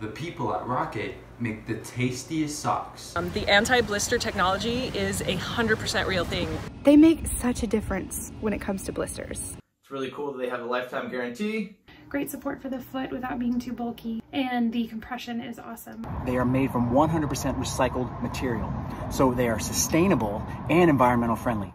The people at Rockay make the tastiest socks. Um, the anti-blister technology is a 100% real thing. They make such a difference when it comes to blisters. It's really cool that they have a lifetime guarantee. Great support for the foot without being too bulky, and the compression is awesome. They are made from 100% recycled material, so they are sustainable and environmental friendly.